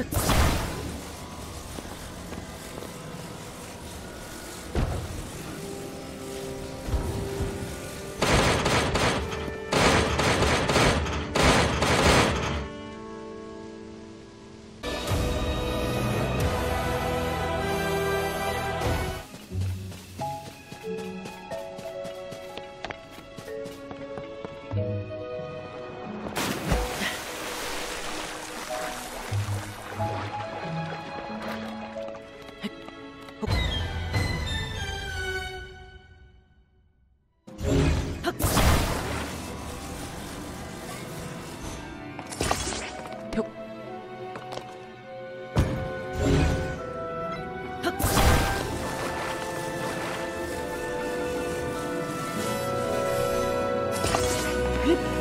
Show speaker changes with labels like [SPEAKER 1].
[SPEAKER 1] Ha ha ha! Good